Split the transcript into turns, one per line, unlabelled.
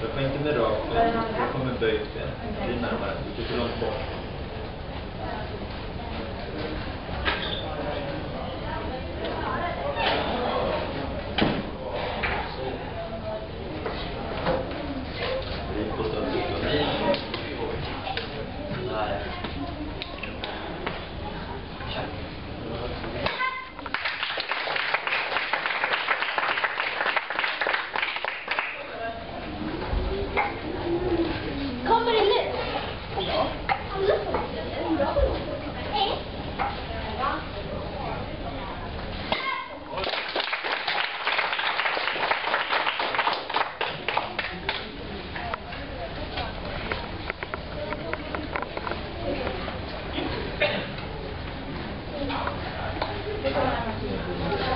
Jag får inte med rakt ben, jag får med böjt ben. är närmare, lite för långt bort.
Messiah Thank you.